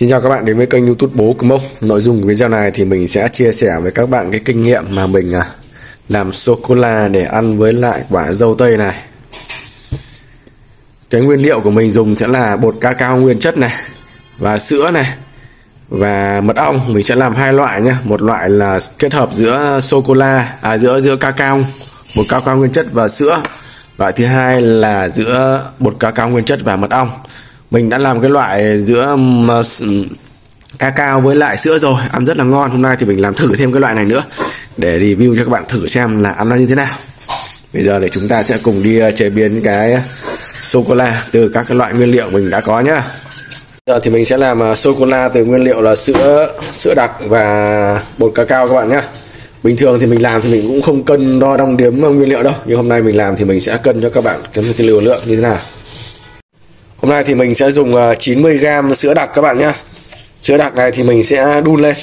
Xin chào các bạn đến với kênh youtube Bố Cờ Mông Nội dung của video này thì mình sẽ chia sẻ với các bạn cái kinh nghiệm mà mình à, làm sô-cô-la để ăn với lại quả dâu tây này. Cái nguyên liệu của mình dùng sẽ là bột cacao nguyên chất này, Và sữa này, Và mật ong. Mình sẽ làm hai loại nhé Một loại là kết hợp giữa sô-cô-la À giữa giữa cacao Bột cacao nguyên chất và sữa. Loại thứ hai là giữa bột cacao nguyên chất và mật ong mình đã làm cái loại giữa ờ, cacao với lại sữa rồi. Ăn rất là ngon. Hôm nay thì mình làm thử thêm cái loại này nữa. Để review cho các bạn thử xem là ăn nó như thế nào. Bây giờ để chúng ta sẽ cùng đi ờ, chế biến cái sô cô la từ các cái loại nguyên liệu mình đã có nhá. Giờ thì mình sẽ làm ờ, sô cô la từ nguyên liệu là sữa sữa đặc và bột cacao các bạn nhé bình thường thì mình làm thì mình cũng không cân đo đong đếm nguyên liệu đâu. Nhưng hôm nay mình làm thì mình sẽ cân cho các bạn cái, cái liều lượng như thế nào. Hôm nay thì mình sẽ dùng ờ, 90g sữa đặc các bạn nhé Sữa đặc này thì mình sẽ đun lên.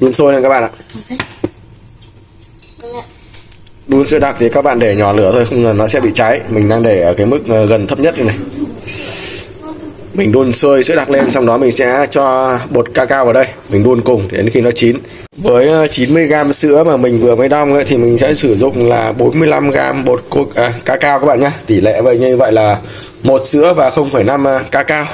Đun sôi lên các bạn ạ. Đun sữa đặc thì các bạn để nhỏ lửa thôi, không là nó sẽ bị cháy. Mình đang để ở cái mức ờ, gần thấp nhất như này. Mình đun sôi sữa đặc lên Xong đó mình sẽ cho bột cacao vào đây. Mình đun cùng đến khi nó chín. Với ờ, 90g sữa mà mình vừa mới đong ấy, Thì mình sẽ sử dụng là 45g bột à, cacao các bạn nhé Tỷ lệ vậy như vậy là một sữa và 0,5 ờ, cacao.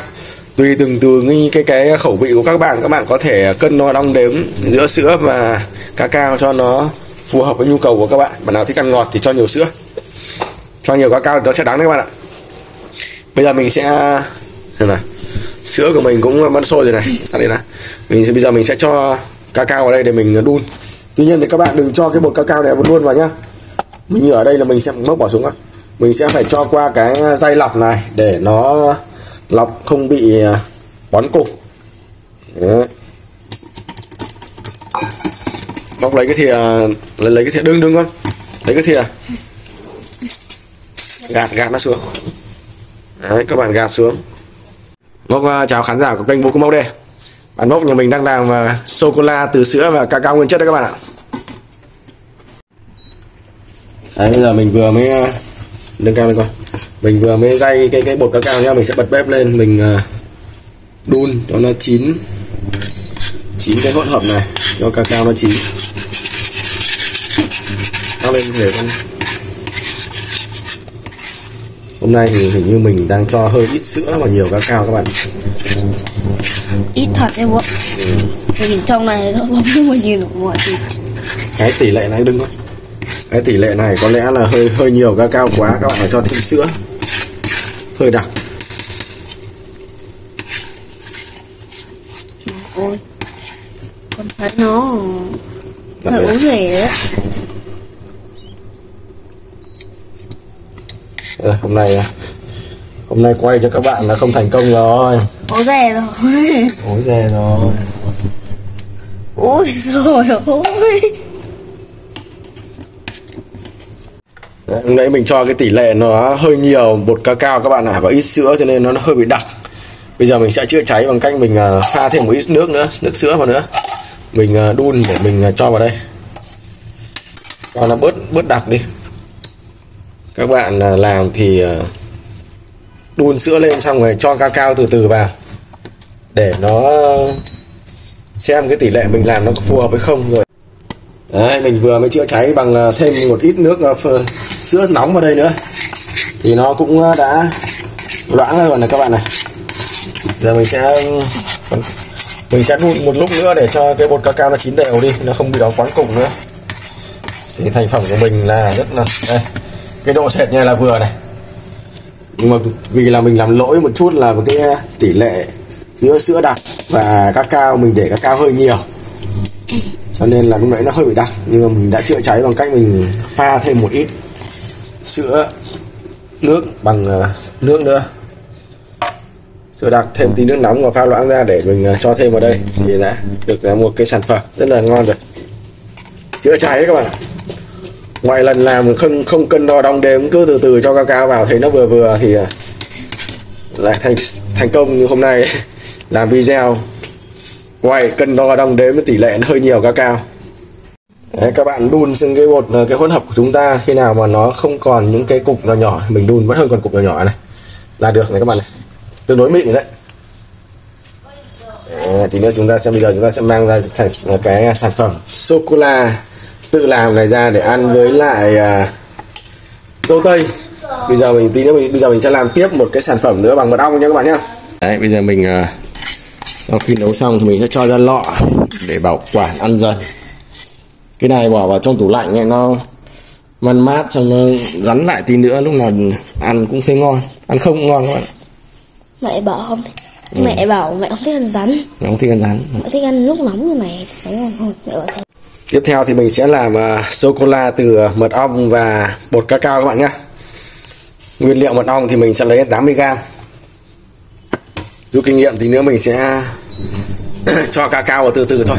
Tùy từng từ cái cái khẩu vị của các bạn các bạn có thể cân đo đong đếm giữa sữa và cacao cho nó phù hợp với nhu cầu của các bạn. Bạn nào thích ăn ngọt thì cho nhiều sữa. Cho nhiều cacao thì nó sẽ đắng đấy các bạn ạ. Bây giờ mình sẽ xem nào sữa của mình cũng bắt sôi rồi này. Đây này mình bây giờ mình sẽ cho cacao vào đây để mình đun. Tuy nhiên thì các bạn đừng cho cái bột cacao này luôn vào nhá. Mình ở đây là mình sẽ mốc bỏ xuống á mình sẽ phải cho qua cái dây lọc này để nó lọc không bị à, bón cục. Đấy. lấy cái thìa à, lấy lấy cái thìa đừng đừng con. Lấy cái thìa. Gạt gạt nó xuống. Đấy, các bạn gạt xuống. Vâng, mốc chào khán giả của kênh vô cung mốc đây. Bản mốc nhà mình đang làm ờ, sô cô la từ sữa và cacao nguyên chất đấy các bạn ạ. Đấy, bây giờ mình vừa mới lên nâng cao lên coi. Mình vừa mới day cái cái bột cacao nhá, mình sẽ bật bếp lên, mình ờ, đun cho nó chín. Chín cái hỗn hợp này, cho cacao nó chín. Cao lên để con hôm nay thì hình như mình đang cho hơi ít sữa và nhiều cacao các bạn. Ít thật đấy bố ừ. mình trong này thôi không có gì nữa ngoài cái tỷ lệ này đừng coi cái tỷ lệ này có lẽ là hơi hơi nhiều ca cao quá các bạn phải cho thêm sữa. Hơi đặc. Ôi con thấy nó hơi uống rẻ đấy à, hôm nay hôm nay quay cho các bạn là không thành công rồi. Ố rè rồi. Ố rè rồi. Ôi rồi ôi Đấy, nãy mình cho cái tỷ lệ nó hơi nhiều bột cacao các bạn ạ và ít sữa cho nên nó hơi bị đặc. Bây giờ mình sẽ chữa cháy bằng cách mình à, pha thêm một ít nước nữa nước sữa vào nữa. Mình à, đun để mình à, cho vào đây. Cho nó bớt bớt đặc đi các bạn à, làm thì à, đun sữa lên xong rồi cho cacao từ từ vào. Để nó xem cái tỷ lệ mình làm nó phù hợp với không rồi. Đấy, mình vừa mới chữa cháy bằng à, thêm một ít nước sữa nóng vào đây nữa. Thì nó cũng đã loãng rồi này các bạn này. Giờ mình sẽ ừ, mình sẽ đun một lúc nữa để cho cái bột cacao nó chín đều đi nó không bị đóng quán cục nữa. Thì thành phẩm của mình là rất là đây cái độ sệt này là vừa này. Nhưng mà vì là mình làm lỗi một chút là một cái tỷ lệ giữa, sữa đặc và các cao, mình để các cao hơi nhiều. Cho nên là lúc nãy nó hơi bị đặc, nhưng mà mình đã chữa cháy bằng cách mình pha thêm một ít sữa, nước bằng à, nước nữa. Sữa đặc thêm tí nước nóng và pha loãng ra để mình à, cho thêm vào đây thì đã được à, một cái sản phẩm rất là ngon rồi. Chữa cháy các bạn ngoại lần làm không không cân đo đong đếm cứ từ từ cho cacao vào thấy nó vừa vừa thì à, lại thành thành công như hôm nay. Làm video. Quay cân đo đong đếm tỷ lệ nó hơi nhiều ca cao. Đấy, các bạn đun xưng cái bột à, cái hỗn hợp của chúng ta khi nào mà nó không còn những cái cục nhỏ nhỏ. Mình đun vẫn hơn còn cục nhỏ nhỏ này. Là được này các bạn này. Tương đối mịn đấy. Thì tí nữa chúng ta sẽ bây giờ chúng ta sẽ mang ra thành à, cái sản phẩm sô cô la tự làm này ra để ăn với lại à, dâu tây. Bây giờ mình tí nữa mình bây giờ mình sẽ làm tiếp một cái sản phẩm nữa bằng mật ong nha các bạn nhá. Đấy bây giờ mình à, sau khi nấu xong thì mình sẽ cho ra lọ để bảo quản ăn dần. Cái này bỏ vào trong tủ lạnh này nó man mát xong nó rắn lại tí nữa lúc nào ăn cũng thấy ngon. Ăn không cũng ngon các bạn. Mẹ bảo không thích. Mẹ bảo mẹ không thích ăn rắn. Mẹ không thích ăn rắn. Mẹ thích ăn lúc nóng như này nó ngon hơn mẹ bảo thế Tiếp theo thì mình sẽ làm à, uh, sô cô la từ à, mật ong và bột cacao các bạn nhé. Nguyên liệu mật ong thì mình sẽ lấy 80g. Rút kinh nghiệm thì nữa mình sẽ cho cacao vào từ từ thôi.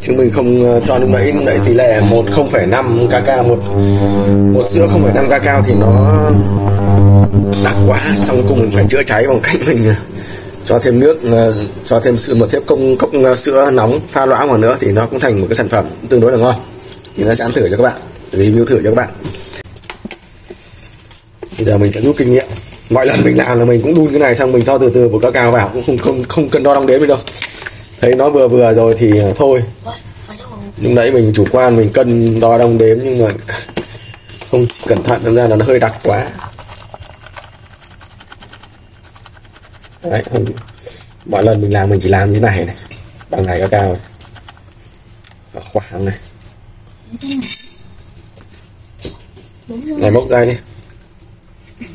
Chứ mình không uh, cho lúc nãy lúc nãy tỷ lệ 1 0,5 cacao một một sữa 0,5 cacao thì nó đặc quá xong cùng mình phải chữa cháy bằng cách mình uh, cho thêm nước ờ, cho thêm sữa một thiếp công, cốc ờ, sữa nóng pha loãng vào nữa thì nó cũng thành một cái sản phẩm tương đối là ngon. Thì nó sẽ ăn thử cho các bạn, review thử cho các bạn. Bây giờ mình sẽ rút kinh nghiệm. Mọi lần mình làm là mình cũng đun cái này xong mình cho từ từ một cacao vào, cũng không không không cân đo đong đếm gì đâu. Thấy nó vừa vừa rồi thì ờ, thôi. Lúc nãy mình chủ quan, mình cân đo đong đếm nhưng mà không cẩn thận nên ra là nó hơi đặc quá. Đấy không mọi lần mình làm mình chỉ làm như này này. Bằng này cao cao này. Khoảng này. Này móc ra đi.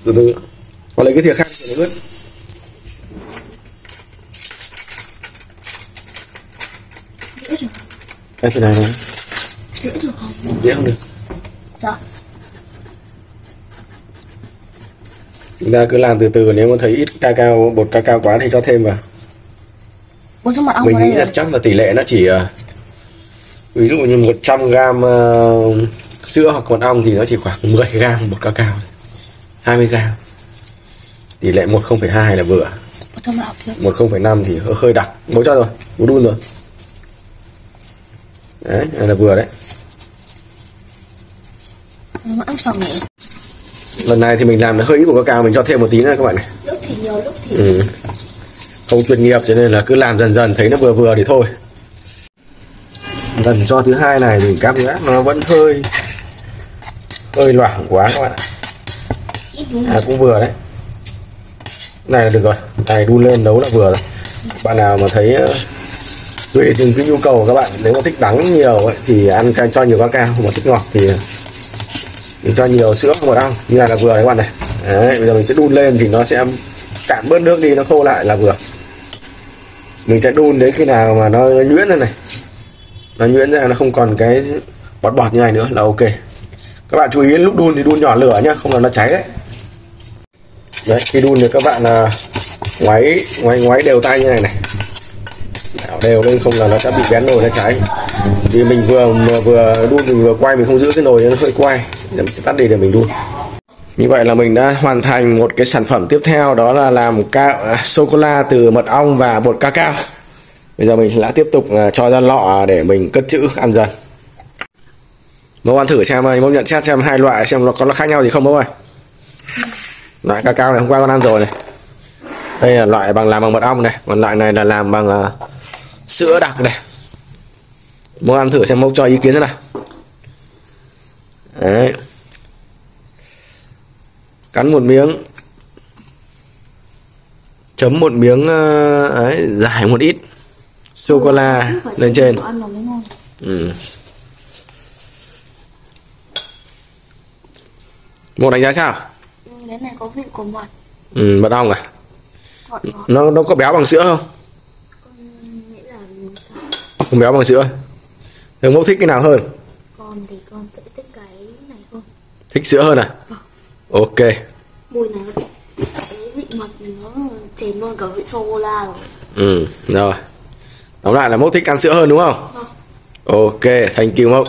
Từ từ. Còn lấy cái thìa khác cho nó ướt đây thế này này. Dễ được không? Dễ không được chúng ta cứ làm từ từ nếu mà thấy ít cacao bột cacao quá thì cho thêm vào. Cho mặt ong mình nghĩ là chắc là tỷ lệ nó chỉ ờ, ví dụ như 100 gram ờ, sữa hoặc mật ong thì nó chỉ khoảng 10 gram bột cacao 20 gram. Tỷ lệ 1,02 là vừa. Bố cho mặt ong trước 1,05 thì hơi, hơi đặc. Bố cho rồi bố đun rồi. Đấy là vừa đấy. Ong sòng nhẹ lần này thì mình làm nó hơi ít bột cacao mình cho thêm một tí nữa các bạn này. Lúc thì nhiều lúc thì ừ. không chuyên nghiệp cho nên là cứ làm dần dần thấy nó vừa vừa thì thôi. Lần cho thứ hai này mình cảm giác nó vẫn hơi hơi loãng quá các bạn ạ. À, cũng vừa đấy. Này là được rồi này đun lên nấu là vừa rồi. Bạn nào mà thấy ờ, tùy từng cái nhu cầu của các bạn nếu mà thích đắng nhiều ấy, thì ăn cho nhiều cacao mà thích ngọt thì để cho nhiều sữa vào ăn. Như này là vừa đấy các bạn này. Đấy, bây giờ mình sẽ đun lên thì nó sẽ cạn bớt nước đi nó khô lại là vừa. Mình sẽ đun đến khi nào mà nó nhuyễn ra này. Nó nhuyễn ra nó không còn cái bọt bọt như này nữa là ok. Các bạn chú ý lúc đun thì đun nhỏ lửa nhá không là nó cháy đấy. Đấy khi đun thì các bạn là ngoáy ngoáy ngoáy đều tay như này này đảo đều lên không là nó sẽ bị bén nồi nó cháy vì mình vừa vừa, vừa đun mình vừa quay mình không giữ cái nồi nó hơi quay. Giờ mình sẽ tắt đi để mình đun. Như vậy là mình đã hoàn thành một cái sản phẩm tiếp theo đó là làm ca à, sô cô la từ mật ong và bột cacao bây giờ mình sẽ tiếp tục à, cho ra lọ để mình cất trữ ăn dần. Mẫu ăn thử xem ơi, mẫu nhận xét xem hai loại xem nó có nó khác nhau gì không mẫu ơi. Loại cacao này hôm qua con ăn rồi này. Đây là loại bằng làm bằng mật ong này, còn loại này là làm bằng uh, sữa đặc này. Mẫu ăn thử xem mẫu cho ý kiến thế nào. Đấy. Cắn một miếng. Chấm một miếng uh, ấy, giải một ít sô cô la lên trên. Ừ. Một đánh giá sao? Ừ, cái này có vị của mật Ừ, mật ong à? ngọt ngọt Nó nó có béo bằng sữa không? Không béo bằng sữa. Thường mẫu thích cái nào hơn? con thì con sẽ thích cái này hơn Thích sữa hơn à? Ok. mùi này cái vị mật nó chèn luôn cả vị sô cô la rồi Ừ, rồi. Tóm lại là mẫu thích ăn sữa hơn đúng không? Vâng. Ok, thank you mẫu.